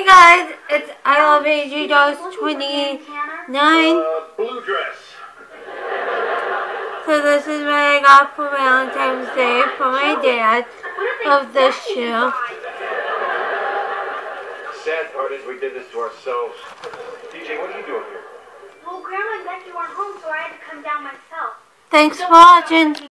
Hey guys, it's I Love AG Dolls 29. Uh, blue dress. So this is what I got for Valentine's Day for my dad of this shoe. Sad part is we did this to ourselves. DJ, what are you doing here? Well, Grandma and Becky weren't home, so I had to come down myself. Thanks for watching.